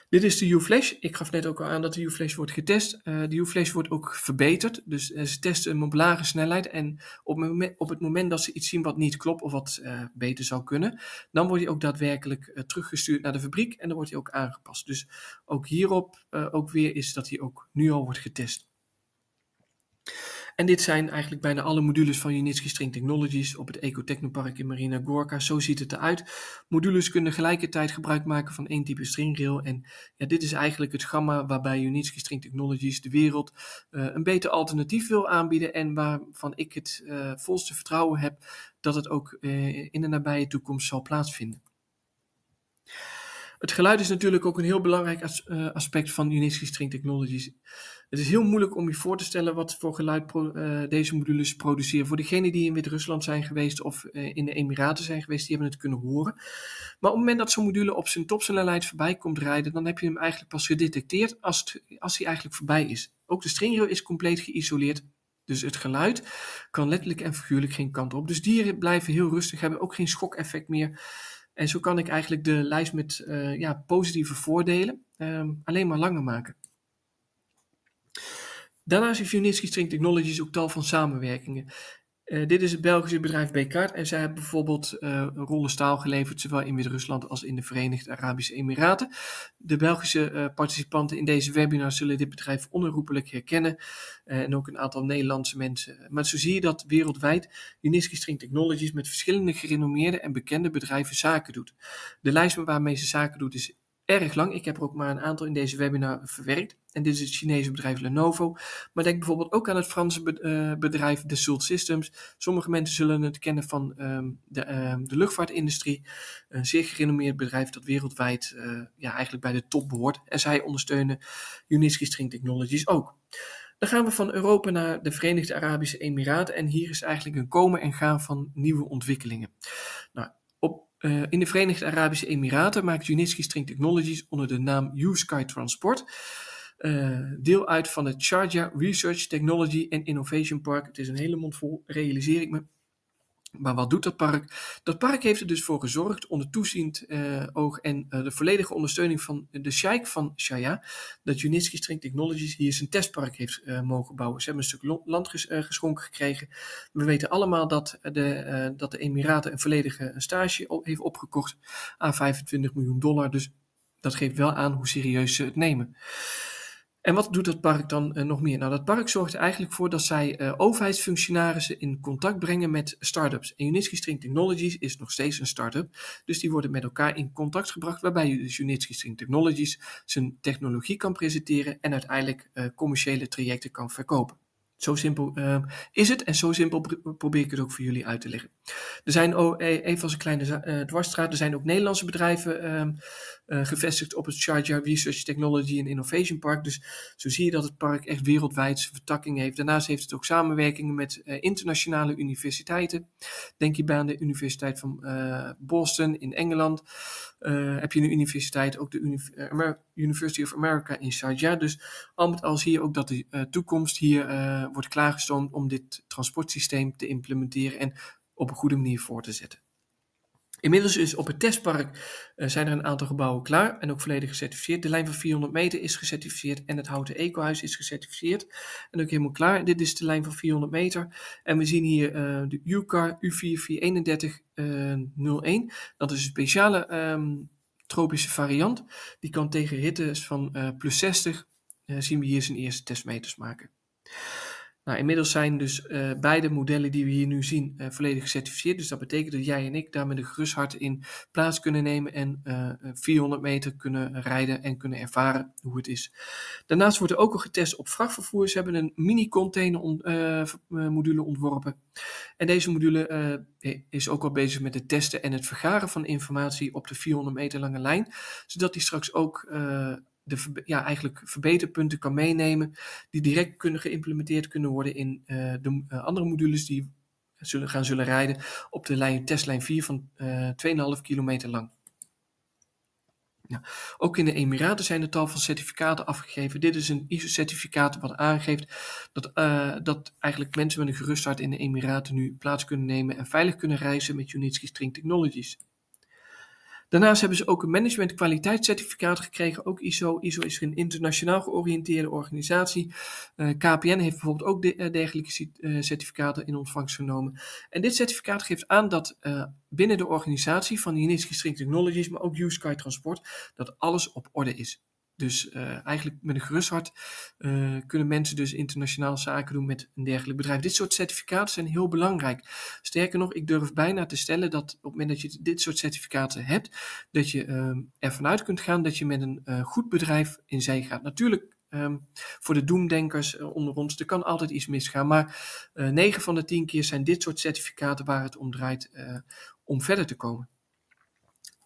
Dit is de U-Flash. Ik gaf net ook al aan dat de U-Flash wordt getest. Uh, de U-Flash wordt ook verbeterd. Dus uh, ze testen op lage snelheid. En op, op, het moment dat ze iets zien wat niet klopt of wat uh, beter zou kunnen, dan wordt hij ook daadwerkelijk teruggestuurd naar de fabriek en dan wordt hij ook aangepast. Dus ook hierop ook weer is dat hij ook nu al wordt getest. En dit zijn eigenlijk bijna alle modules van Unitsky String Technologies op het Ecotechnopark in Marina Gorka. Zo ziet het eruit. Modules kunnen tegelijkertijd gebruik maken van één type stringrail. En ja, dit is eigenlijk het gamma waarbij Unitsky String Technologies de wereld uh, een beter alternatief wil aanbieden. En waarvan ik het uh, volste vertrouwen heb dat het ook uh, in de nabije toekomst zal plaatsvinden. Het geluid is natuurlijk ook een heel belangrijk as, aspect van Unitsky String Technologies. Het is heel moeilijk om je voor te stellen wat voor geluid uh, deze modules produceren. Voor degenen die in Wit-Rusland zijn geweest of uh, in de Emiraten zijn geweest, die hebben het kunnen horen. Maar op het moment dat zo'n module op zijn topsnelheid voorbij komt rijden, dan heb je hem eigenlijk pas gedetecteerd als, als hij eigenlijk voorbij is. Ook de stringrail is compleet geïsoleerd. Dus het geluid kan letterlijk en figuurlijk geen kant op. Dus dieren blijven heel rustig, hebben ook geen schokeffect meer. En zo kan ik eigenlijk de lijst met uh, ja, positieve voordelen um, alleen maar langer maken. Daarnaast heeft Unitsky String Technologies ook tal van samenwerkingen. Uh, dit is het Belgische bedrijf Bekaert en zij hebben bijvoorbeeld uh, rollen staal geleverd, zowel in Wit-Rusland als in de Verenigde Arabische Emiraten. De Belgische uh, participanten in deze webinar zullen dit bedrijf onherroepelijk herkennen en ook een aantal Nederlandse mensen. Maar zo zie je dat wereldwijd Uniski String Technologies met verschillende gerenommeerde en bekende bedrijven zaken doet. De lijst waarmee ze zaken doet is erg lang. Ik heb er ook maar een aantal in deze webinar verwerkt. En dit is het Chinese bedrijf Lenovo. Maar denk bijvoorbeeld ook aan het Franse bedrijf Dassault Systems. Sommige mensen zullen het kennen van um, de, um, de, luchtvaartindustrie. Een zeer gerenommeerd bedrijf dat wereldwijd uh, ja, eigenlijk bij de top behoort. En zij ondersteunen Uniski String Technologies ook. Dan gaan we van Europa naar de Verenigde Arabische Emiraten. En hier is eigenlijk een komen en gaan van nieuwe ontwikkelingen. Nou, uh, in de Verenigde Arabische Emiraten maakt Unitsky String Technologies onder de naam U-Sky Transport uh, deel uit van het Sharjah Research Technology and Innovation Park. Het is een hele mond vol, realiseer ik me. Maar wat doet dat park? Dat park heeft er dus voor gezorgd, onder toeziend uh, oog en uh, de volledige ondersteuning van de Sheikh van Shaya, dat Unitsky String Technologies hier zijn testpark heeft uh, mogen bouwen. Ze hebben een stuk land ges geschonken gekregen. We weten allemaal dat de, dat de Emiraten een volledige stage heeft opgekocht aan 25 miljoen dollar. Dus dat geeft wel aan hoe serieus ze het nemen. En wat doet dat park dan uh, nog meer? Nou, dat park zorgt er eigenlijk voor dat zij uh, overheidsfunctionarissen in contact brengen met start-ups. En Unitsky String Technologies is nog steeds een start-up, dus die worden met elkaar in contact gebracht, waarbij dus Unitsky String Technologies zijn technologie kan presenteren en uiteindelijk uh, commerciële trajecten kan verkopen. Zo simpel uh, is het en zo simpel probeer ik het ook voor jullie uit te leggen. Er zijn ook, e-, even als een kleine uh, dwarsstraat, er zijn ook Nederlandse bedrijven uh, uh, gevestigd op het Sharjah Research Technology and Innovation Park. Dus zo zie je dat het park echt wereldwijd zijn vertakking heeft. Daarnaast heeft het ook samenwerkingen met internationale universiteiten. Denk je bij aan de Universiteit van Boston in Engeland. heb je een universiteit, ook de University of America in Sharjah. Dus al met al zie je ook dat de toekomst hier wordt klaargestoomd om dit transportsysteem te implementeren en op een goede manier voor te zetten. Inmiddels is op het testpark uh, zijn er een aantal gebouwen klaar en ook volledig gecertificeerd. De lijn van 400 meter is gecertificeerd en het houten ecohuis is gecertificeerd en ook helemaal klaar. Dit is de lijn van 400 meter en we zien hier uh, de UCAR U443101. Dat is een speciale um, tropische variant. Die kan tegen hittes van plus 60 zien we hier zijn eerste testmeters maken. Nou, inmiddels zijn dus uh, beide modellen die we hier nu zien uh, volledig gecertificeerd. Dus dat betekent dat jij en ik daar met een gerust hart in plaats kunnen nemen en uh, eh, 400 meter kunnen rijden en kunnen ervaren hoe het is. Daarnaast wordt er ook al getest op vrachtvervoer. Ze hebben een mini-container on, module ontworpen. En deze module is ook al bezig met het testen en het vergaren van informatie op de 400 meter lange lijn. Zodat die straks ook de ja, eigenlijk verbeterpunten kan meenemen, die direct kunnen geïmplementeerd kunnen worden in uh, de uh, andere modules die zullen gaan zullen rijden op de lijn, testlijn 4 van uh, eh, 2,5 kilometer lang. Ja. Ook in de Emiraten zijn er tal van certificaten afgegeven. Dit is een ISO-certificaat wat aangeeft dat, dat eigenlijk mensen met een gerust hart in de Emiraten nu plaats kunnen nemen en veilig kunnen reizen met Unitsky String Technologies. Daarnaast hebben ze ook een management kwaliteitscertificaat gekregen, ook ISO. ISO is een internationaal georiënteerde organisatie. Eh, KPN heeft bijvoorbeeld ook de, uh, dergelijke uh, certificaten in ontvangst genomen. En dit certificaat geeft aan dat binnen de organisatie van Unitsky String Technologies, maar ook USky Transport, dat alles op orde is. Dus uh, eigenlijk met een gerust hart uh, kunnen mensen dus internationaal zaken doen met een dergelijk bedrijf. Dit soort certificaten zijn heel belangrijk. Sterker nog, ik durf bijna te stellen dat op het moment dat je dit soort certificaten hebt, dat je uh, ervan uit kunt gaan dat je met een uh, goed bedrijf in zee gaat. Natuurlijk Um, voor de doemdenkers onder ons, er kan altijd iets misgaan. Maar uh, 9 van de 10 keer zijn dit soort certificaten waar het om draait om verder te komen.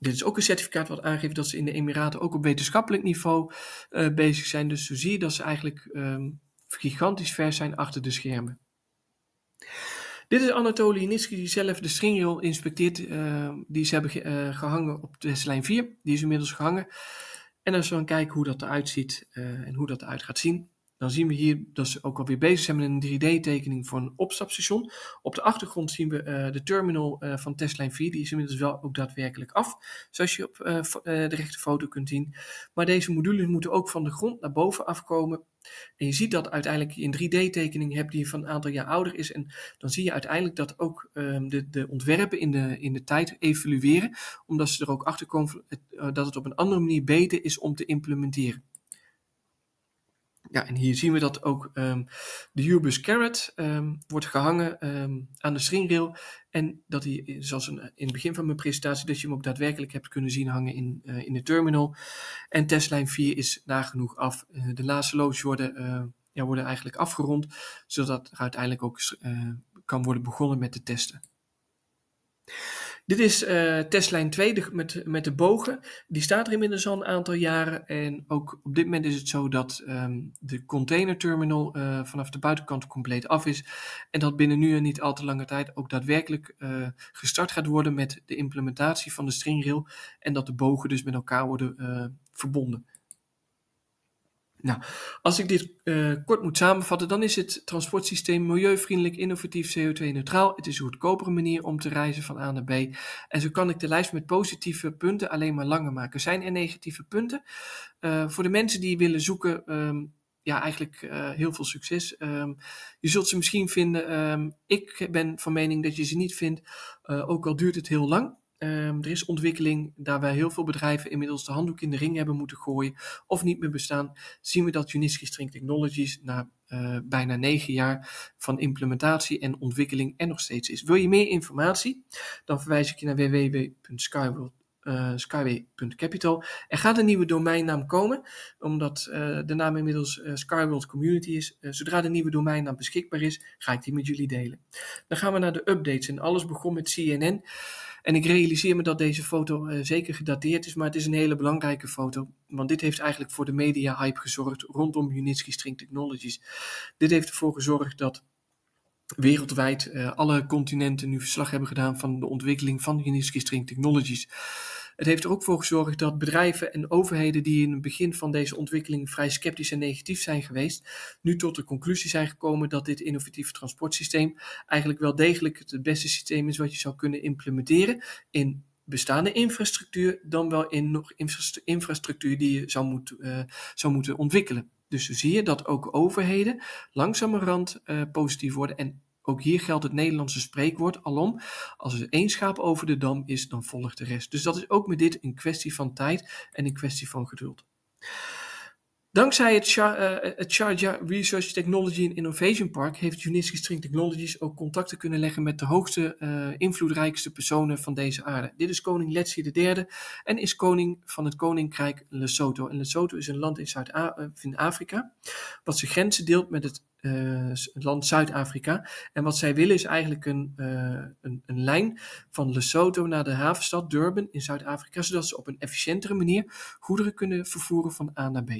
Dit is ook een certificaat wat aangeeft dat ze in de Emiraten ook op wetenschappelijk niveau uh, bezig zijn. Dus zo zie je dat ze eigenlijk um, gigantisch ver zijn achter de schermen. Dit is Anatoly Nitsky die zelf de stringrail inspecteert. Uh, die ze hebben ge uh, gehangen op de lijn 4. Die is inmiddels gehangen. En dan zullen we kijken hoe dat eruit ziet en hoe dat eruit gaat zien. Dan zien we hier dat ze ook alweer bezig zijn met een 3D-tekening voor een opstapstation. Op de achtergrond zien we de terminal van testlijn 4. Die is inmiddels wel ook daadwerkelijk af, zoals je op de rechte foto kunt zien. Maar deze modules moeten ook van de grond naar boven afkomen. En je ziet dat uiteindelijk je een 3D-tekening hebt die van een aantal jaar ouder is. En dan zie je uiteindelijk dat ook um, de, de ontwerpen in de, in de tijd evolueren. Omdat ze er ook achter komen dat het op een andere manier beter is om te implementeren. Ja, en hier zien we dat ook um, de Hurbus Carrot um, wordt gehangen um, aan de stringrail. En dat hij, zoals een, in het begin van mijn presentatie, dat je hem ook daadwerkelijk hebt kunnen zien hangen in, uh, in de terminal. En testlijn 4 is nagenoeg af. Uh, de laatste loodjes worden, ja, worden eigenlijk afgerond, zodat er uiteindelijk ook kan worden begonnen met de testen. Dit is uh, testlijn 2 de, met, met de bogen. Die staat er inmiddels al een aantal jaren. En ook op dit moment is het zo dat um, de containerterminal uh, vanaf de buitenkant compleet af is. En dat binnen nu en niet al te lange tijd ook daadwerkelijk uh, gestart gaat worden met de implementatie van de stringrail. En dat de bogen dus met elkaar worden verbonden. Nou, als ik dit uh, kort moet samenvatten, dan is het transportsysteem milieuvriendelijk, innovatief, CO2-neutraal. Het is een goedkopere manier om te reizen van A naar B. En zo kan ik de lijst met positieve punten alleen maar langer maken. Zijn er negatieve punten? Uh, voor de mensen die willen zoeken, um, ja, eigenlijk uh, heel veel succes. Um, je zult ze misschien vinden. Um, ik ben van mening dat je ze niet vindt, ook al duurt het heel lang. Um, er is ontwikkeling, daar wij heel veel bedrijven inmiddels de handdoek in de ring hebben moeten gooien of niet meer bestaan, zien we dat Uniski String Technologies na uh, bijna negen jaar van implementatie en ontwikkeling er nog steeds is. Wil je meer informatie? Dan verwijs ik je naar www.skyway.capital. Uh, er gaat een nieuwe domeinnaam komen, omdat uh, de naam inmiddels Skyworld Community is. zodra de nieuwe domeinnaam beschikbaar is, ga ik die met jullie delen. Dan gaan we naar de updates en alles begon met CNN. En ik realiseer me dat deze foto uh, zeker gedateerd is, maar het is een hele belangrijke foto. Want dit heeft eigenlijk voor de media-hype gezorgd rondom Unitsky String Technologies. Dit heeft ervoor gezorgd dat wereldwijd uh, alle continenten nu verslag hebben gedaan van de ontwikkeling van Unitsky String Technologies. Het heeft er ook voor gezorgd dat bedrijven en overheden die in het begin van deze ontwikkeling vrij sceptisch en negatief zijn geweest, nu tot de conclusie zijn gekomen dat dit innovatieve transportsysteem eigenlijk wel degelijk het beste systeem is wat je zou kunnen implementeren in bestaande infrastructuur, dan wel in nog infrastructuur die je zou, moet, uh, zou moeten ontwikkelen. Dus zie je dat ook overheden langzamerhand uh, positief worden en ook hier geldt het Nederlandse spreekwoord alom, als er één schaap over de dam is, dan volgt de rest. Dus dat is ook met dit een kwestie van tijd en een kwestie van geduld. Dankzij het, uh, het Sharjah Research Technology and Innovation Park heeft Uniski String Technologies ook contacten kunnen leggen met de hoogste, uh, invloedrijkste personen van deze aarde. Dit is koning Letsi III en is koning van het koninkrijk Lesotho. En Lesotho is een land in Zuid-Afrika, wat zijn grenzen deelt met het land Zuid-Afrika. En wat zij willen is eigenlijk een, een, een, lijn van Lesotho naar de havenstad Durban in Zuid-Afrika, zodat ze op een efficiëntere manier goederen kunnen vervoeren van A naar B.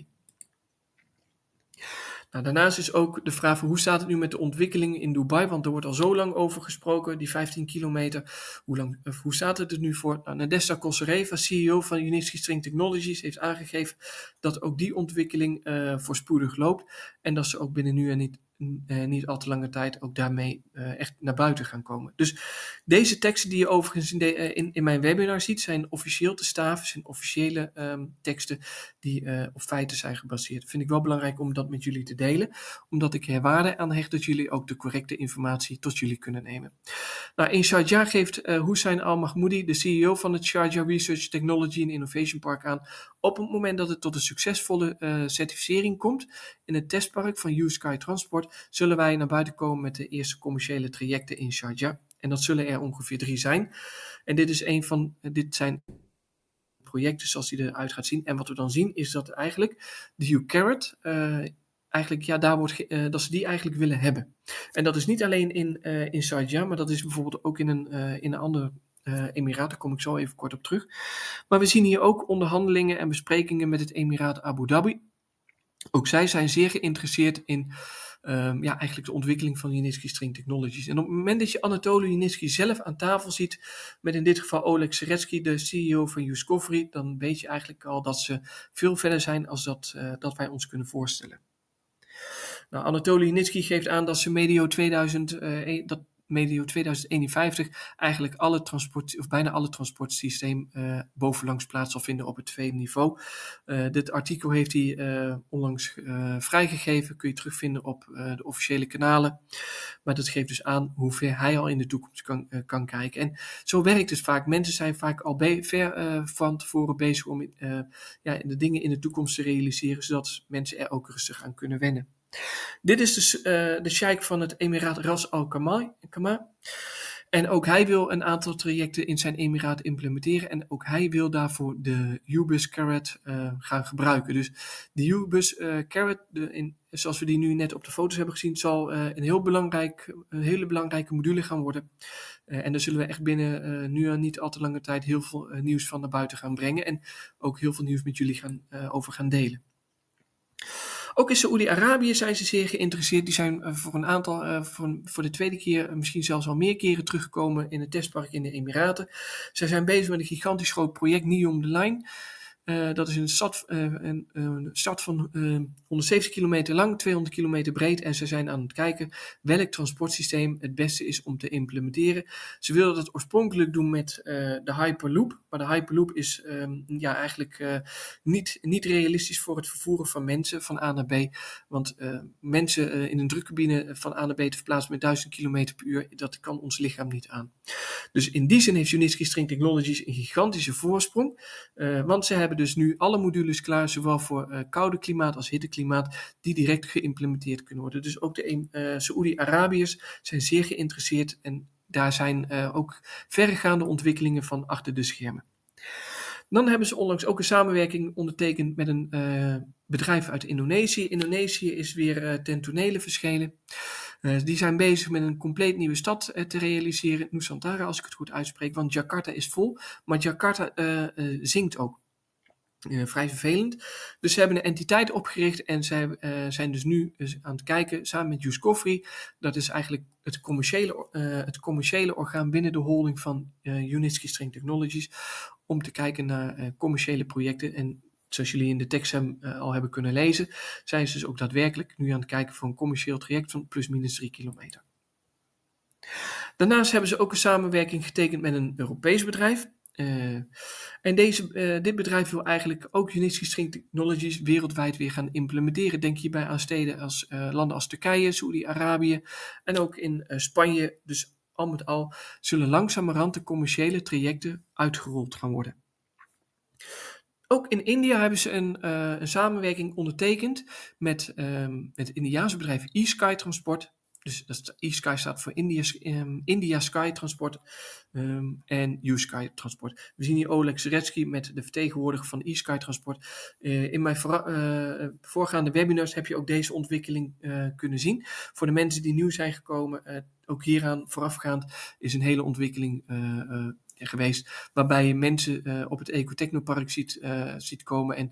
Nou, daarnaast is ook de vraag hoe staat het nu met de ontwikkeling in Dubai, want er wordt al zo lang over gesproken, die 15 kilometer. Hoe, lang, hoe staat het er nu voor? Nou, Nadesta Kossereva, CEO van Unitsky String Technologies, heeft aangegeven dat ook die ontwikkeling uh, voorspoedig loopt en dat ze ook binnen nu en niet uh, niet al te lange tijd ook daarmee uh, echt naar buiten gaan komen. Dus deze teksten die je overigens in, de, uh, in, mijn webinar ziet, zijn officieel te staven, zijn officiële um, teksten die op feiten zijn gebaseerd. Vind ik wel belangrijk om dat met jullie te delen, omdat ik er waarde aan hecht dat jullie ook de correcte informatie tot jullie kunnen nemen. Nou, in Sharjah geeft Hussein Al-Mahmoudi, de CEO van het Sharjah Research Technology and Innovation Park aan, op het moment dat het tot een succesvolle certificering komt in het testpark van U-Sky Transport, zullen wij naar buiten komen met de eerste commerciële trajecten in Sharjah. En dat zullen er ongeveer drie zijn. En dit, is een van, dit zijn projecten zoals die eruit gaat zien. En wat we dan zien is dat eigenlijk de Hugh Carrot, uh, eigenlijk, ja, daar wordt uh, dat ze die eigenlijk willen hebben. En dat is niet alleen in, uh, in Sharjah, maar dat is bijvoorbeeld ook in een, in een andere Emiraat, daar kom ik zo even kort op terug. Maar we zien hier ook onderhandelingen en besprekingen met het Emiraat Abu Dhabi. Ook zij zijn zeer geïnteresseerd in um, ja, eigenlijk de ontwikkeling van Uniski String Technologies. En op het moment dat je Anatoly Uniski zelf aan tafel ziet, met in dit geval Oleg Seretsky, de CEO van Discovery, dan weet je eigenlijk al dat ze veel verder zijn als dat, uh, dat wij ons kunnen voorstellen. Nou, Anatoly Nitsky geeft aan dat ze medio 2000, uh, dat medio 2051 eigenlijk alle transport, of bijna alle transportsysteem uh, bovenlangs plaats zal vinden op het tweede niveau. Uh, dit artikel heeft hij uh, onlangs vrijgegeven, kun je terugvinden op de officiële kanalen. Maar dat geeft dus aan hoe ver hij al in de toekomst kan, kan kijken. En zo werkt het vaak. Mensen zijn vaak al ver van tevoren bezig om ja, de dingen in de toekomst te realiseren, zodat mensen er ook rustig aan kunnen wennen. Dit is de sheik van het emiraat Ras Al Khaimah. En ook hij wil een aantal trajecten in zijn emiraat implementeren. En ook hij wil daarvoor de U-Bus Carrot uh, gaan gebruiken. Dus de U-Bus uh, Carrot, in, zoals we die nu net op de foto's hebben gezien, zal een, heel belangrijk, een hele belangrijke module gaan worden. en daar zullen we echt binnen nu en niet al te lange tijd heel veel nieuws van naar buiten gaan brengen. En ook heel veel nieuws met jullie gaan, over gaan delen. Ook in Saoedi-Arabië zijn ze zeer geïnteresseerd. Die zijn uh, voor een aantal, uh, voor, voor, de tweede keer, uh, misschien zelfs al meer keren teruggekomen in het testpark in de Emiraten. Zij zijn bezig met een gigantisch groot project Neom the Line. Uh, dat is een stad, uh, een, stad van uh, 170 kilometer lang, 200 kilometer breed. En ze zijn aan het kijken welk transportsysteem het beste is om te implementeren. Ze wilden dat oorspronkelijk doen met de Hyperloop. Maar de Hyperloop is um, ja, eigenlijk niet, niet realistisch voor het vervoeren van mensen van A naar B. Want mensen in een drukcabine van A naar B te verplaatsen met 1000 kilometer per uur, dat kan ons lichaam niet aan. Dus in die zin heeft Unitsky String Technologies een gigantische voorsprong. want ze hebben dus nu alle modules klaar, zowel voor uh, koude klimaat als hitteklimaat, die direct geïmplementeerd kunnen worden. Dus ook de uh, Saoedi-Arabiërs zijn zeer geïnteresseerd en daar zijn uh, ook verregaande ontwikkelingen van achter de schermen. Dan hebben ze onlangs ook een samenwerking ondertekend met een bedrijf uit Indonesië. Indonesië is weer uh, ten tonele verschenen. Die zijn bezig met een compleet nieuwe stad te realiseren, Nusantara als ik het goed uitspreek, want Jakarta is vol, maar Jakarta zinkt ook. Uh, vrij vervelend. Dus ze hebben een entiteit opgericht en zij uh, zijn dus nu aan het kijken samen met Juscoffrey. Dat is eigenlijk het commerciële, uh, het commerciële orgaan binnen de holding van Unitsky String Technologies. Om te kijken naar commerciële projecten. En zoals jullie in de tekst al hebben kunnen lezen, zijn ze dus ook daadwerkelijk nu aan het kijken voor een commercieel traject van plus minus 3 kilometer. Daarnaast hebben ze ook een samenwerking getekend met een Europees bedrijf. Uh, en deze, uh, dit bedrijf wil eigenlijk ook Unitsky String Technologies wereldwijd weer gaan implementeren. Denk hierbij aan steden als uh, landen als Turkije, Saoedi-Arabië en ook in Spanje. Dus al met al zullen langzamerhand de commerciële trajecten uitgerold gaan worden. Ook in India hebben ze een, een samenwerking ondertekend met, ehm, het Indiaanse bedrijf eSky Transport. Dus dat e-Sky staat voor India, um, India Sky Transport um, en U-Sky Transport. We zien hier Oleg Zeretsky met de vertegenwoordiger van e-Sky Transport. Uh, in mijn uh, voorgaande webinars heb je ook deze ontwikkeling uh, kunnen zien. Voor de mensen die nieuw zijn gekomen, ook hieraan voorafgaand is een hele ontwikkeling geweest. Waarbij je mensen op het Ecotechnopark ziet, ziet komen en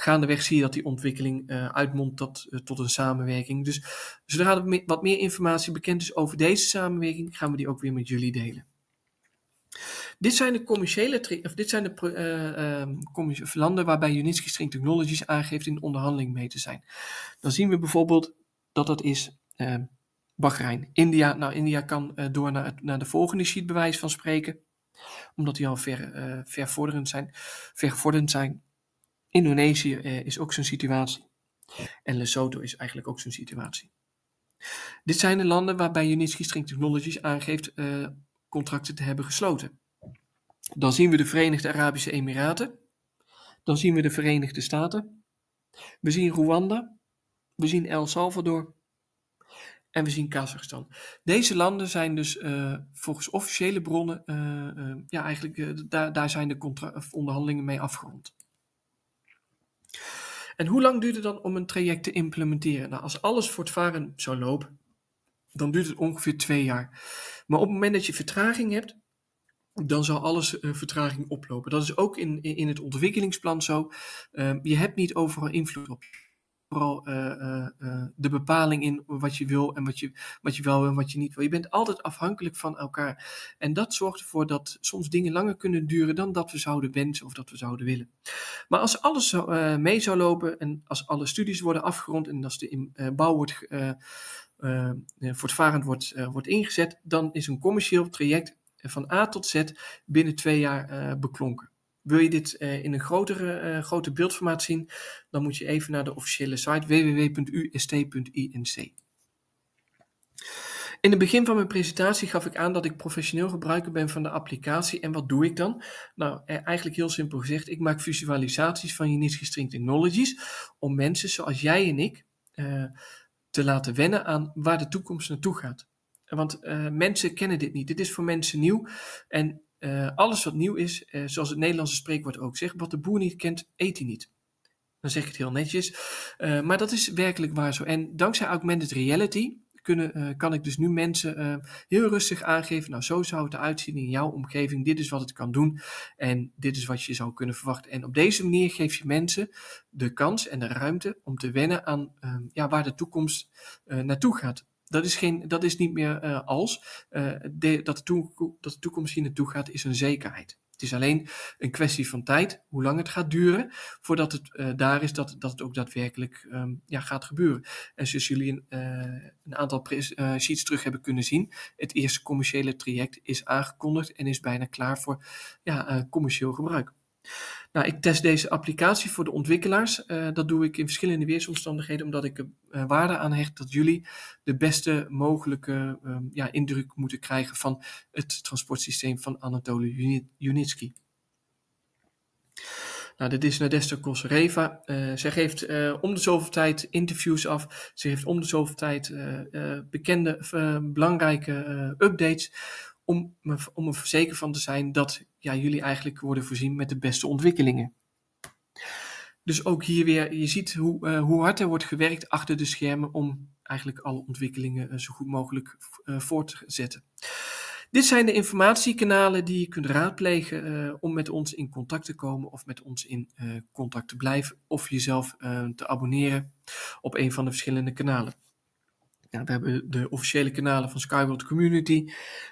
gaandeweg zie je dat die ontwikkeling uh, uitmondt tot, uh, tot een samenwerking. Dus zodra er wat meer informatie bekend is over deze samenwerking, gaan we die ook weer met jullie delen. Dit zijn de commerciële, of dit zijn de uh, landen waarbij Unitsky String Technologies aangeeft in onderhandeling mee te zijn. Dan zien we bijvoorbeeld dat dat is Bahrein. India, nou India kan door naar, het, naar de volgende sheet bewijs van spreken, omdat die al ver, vervorderend zijn, vervorderend zijn. Indonesië eh, is ook zo'n situatie. En Lesotho is eigenlijk ook zo'n situatie. Dit zijn de landen waarbij Unitsky String Technologies aangeeft uh, contracten te hebben gesloten. Dan zien we de Verenigde Arabische Emiraten. Dan zien we de Verenigde Staten. We zien Rwanda. We zien El Salvador. En we zien Kazachstan. Deze landen zijn dus uh, volgens officiële bronnen, ja eigenlijk, daar, daar zijn de onderhandelingen mee afgerond. En hoe lang duurt het dan om een traject te implementeren? Nou, als alles voortvarend zou lopen, dan duurt het ongeveer twee jaar. Maar op het moment dat je vertraging hebt, dan zal alles uh, vertraging oplopen. Dat is ook in, in het ontwikkelingsplan zo. Uh, je hebt niet overal invloed op. overal de bepaling in wat je wil en wat je, wat je wel en wat je niet wil. Je bent altijd afhankelijk van elkaar. En dat zorgt ervoor dat soms dingen langer kunnen duren dan dat we zouden wensen of dat we zouden willen. Maar als alles zo, mee zou lopen en als alle studies worden afgerond en als de bouw wordt uh, voortvarend wordt, uh, wordt ingezet, dan is een commercieel traject van A tot Z binnen twee jaar uh, beklonken. Wil je dit in een grotere, groter beeldformaat zien, dan moet je even naar de officiële site www.ust.inc. In het begin van mijn presentatie gaf ik aan dat ik professioneel gebruiker ben van de applicatie. En wat doe ik dan? Nou, eigenlijk heel simpel gezegd, ik maak visualisaties van Unitsky String Technologies om mensen zoals jij en ik te laten wennen aan waar de toekomst naartoe gaat. Want uh, mensen kennen dit niet. Dit is voor mensen nieuw. En uh, alles wat nieuw is, uh, zoals het Nederlandse spreekwoord ook zegt, wat de boer niet kent, eet hij niet. Dan zeg ik het heel netjes. maar dat is werkelijk waar zo. En dankzij augmented reality kunnen, kan ik dus nu mensen heel rustig aangeven, nou zo zou het eruit zien in jouw omgeving, dit is wat het kan doen en dit is wat je zou kunnen verwachten. En op deze manier geef je mensen de kans en de ruimte om te wennen aan uh, ja, waar de toekomst naartoe gaat. Dat is, geen, dat is niet meer uh, als. De, dat, de toe, dat de toekomst hier naartoe gaat, is een zekerheid. Het is alleen een kwestie van tijd, hoe lang het gaat duren, voordat het uh, daar is dat, dat het ook daadwerkelijk um, ja, gaat gebeuren. En zoals jullie een, een aantal sheets terug hebben kunnen zien, het eerste commerciële traject is aangekondigd en is bijna klaar voor ja, commercieel gebruik. Nou, ik test deze applicatie voor de ontwikkelaars. Uh, dat doe ik in verschillende weersomstandigheden, omdat ik er uh, waarde aan hecht dat jullie de beste mogelijke um, ja, indruk moeten krijgen van het transportsysteem van Anatoly Unitsky. Nou, dit is Nadesta Kosoreva. Uh, zij geeft om de zoveel tijd interviews af. Ze geeft om de zoveel tijd bekende, belangrijke updates om, om er zeker van te zijn dat ja, jullie eigenlijk worden voorzien met de beste ontwikkelingen. Dus ook hier weer, je ziet hoe, uh, hoe hard er wordt gewerkt achter de schermen om eigenlijk alle ontwikkelingen uh, zo goed mogelijk uh, voort te zetten. Dit zijn de informatiekanalen die je kunt raadplegen om met ons in contact te komen of met ons in contact te blijven of jezelf te abonneren op een van de verschillende kanalen. Ja, we hebben de officiële kanalen van Skyworld Community.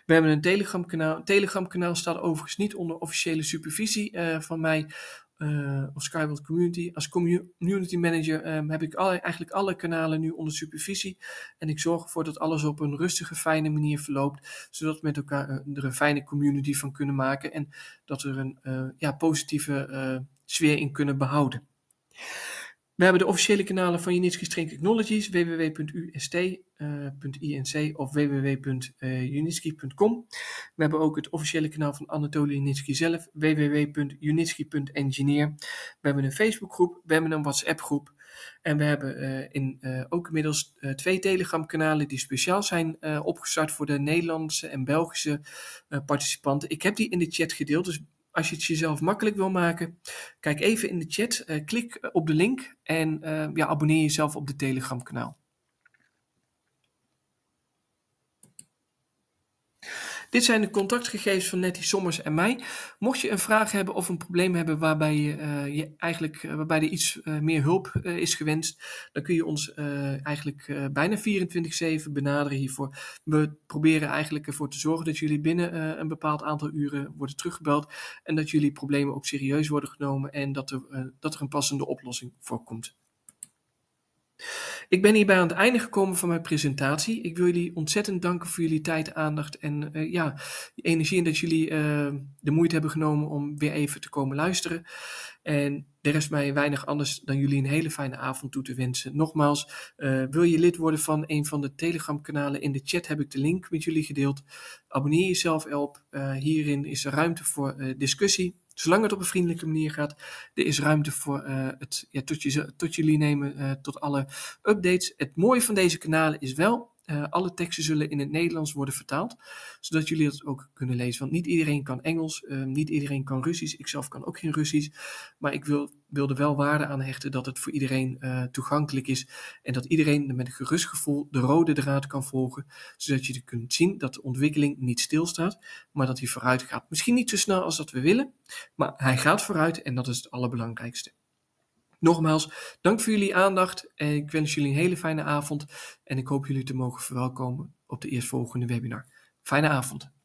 We hebben een Telegram kanaal. Telegram kanaal staat overigens niet onder officiële supervisie uh, van mij uh, of Skyworld Community. Als community manager um, heb ik alle, eigenlijk alle kanalen nu onder supervisie. En ik zorg ervoor dat alles op een rustige, fijne manier verloopt. Zodat we met elkaar uh, er een fijne community van kunnen maken. En dat we er een ja, positieve sfeer in kunnen behouden. We hebben de officiële kanalen van Unitsky String Technologies, www.ust.inc uh, of www.unitsky.com. We hebben ook het officiële kanaal van Anatoly Unitsky zelf, www.unitsky.engineer. We hebben een Facebookgroep, we hebben een WhatsApp groep. En we hebben uh, in, uh, ook inmiddels twee Telegram kanalen die speciaal zijn opgestart voor de Nederlandse en Belgische participanten. Ik heb die in de chat gedeeld, dus als je het jezelf makkelijk wil maken, kijk even in de chat, uh, klik op de link en uh, ja, abonneer jezelf op de Telegram kanaal. Dit zijn de contactgegevens van Nettie Sommers en mij. Mocht je een vraag hebben of een probleem hebben waarbij, je, je eigenlijk, uh, waarbij er iets uh, meer hulp is gewenst, dan kun je ons eigenlijk bijna 24-7 benaderen hiervoor. We proberen eigenlijk ervoor te zorgen dat jullie binnen een bepaald aantal uren worden teruggebeld en dat jullie problemen ook serieus worden genomen en dat er, dat er een passende oplossing voor komt. Ik ben hierbij aan het einde gekomen van mijn presentatie. Ik wil jullie ontzettend danken voor jullie tijd, aandacht en uh, ja, energie en dat jullie uh, de moeite hebben genomen om weer even te komen luisteren. En er rest mij weinig anders dan jullie een hele fijne avond toe te wensen. Nogmaals, uh, wil je lid worden van een van de Telegram kanalen? In de chat heb ik de link met jullie gedeeld. Abonneer jezelf op. hierin is ruimte voor discussie. Zolang het op een vriendelijke manier gaat, er is ruimte voor uh, het ja, tot, je, tot jullie nemen, uh, tot alle updates. Het mooie van deze kanalen is wel, uh, alle teksten zullen in het Nederlands worden vertaald, zodat jullie dat ook kunnen lezen. Want niet iedereen kan Engels, niet iedereen kan Russisch. Ik zelf kan ook geen Russisch, maar ik wil, wel waarde aan hechten dat het voor iedereen toegankelijk is en dat iedereen met een gerust gevoel de rode draad kan volgen, zodat je kunt zien dat de ontwikkeling niet stilstaat, maar dat hij vooruit gaat. Misschien niet zo snel als dat we willen, maar hij gaat vooruit en dat is het allerbelangrijkste. Nogmaals, dank voor jullie aandacht. Ik wens jullie een hele fijne avond en ik hoop jullie te mogen verwelkomen op de eerstvolgende webinar. Fijne avond.